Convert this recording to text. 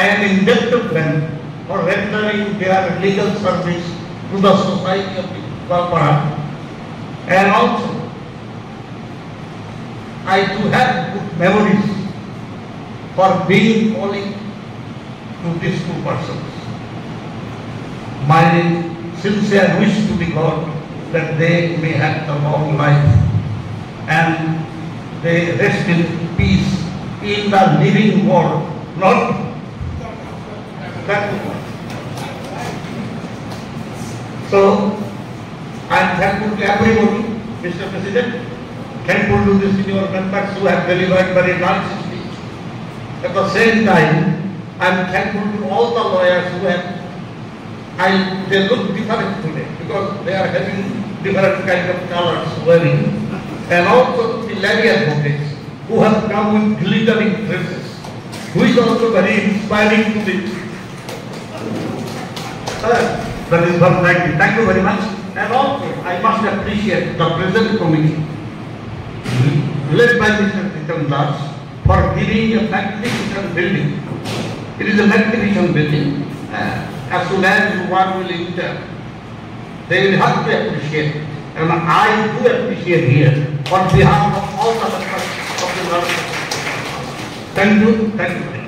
and indebted them for rendering their legal service to the society of Goalpara. And also, I do have good memories for being calling to these two persons. My sincere wish to the God that they may have a long life and they rest in peace in the living world, not So, I am thankful to everybody, Mr. President, thankful to the senior members who have delivered very nice speech. At the same time, I am thankful to all the lawyers who have, I, they look different today because they are having different kind of colors wearing. And also the levy advocates who have come with glittering dresses, who is also very inspiring to the that is one thank you. Thank you very much. And also, I must appreciate the present committee led by Mr. Pritam Das for giving a magnificent building. It is a magnificent building. Uh, as soon as one will enter, they will have to appreciate. And I do appreciate here on behalf of all the members of the. Thank you. Thank you.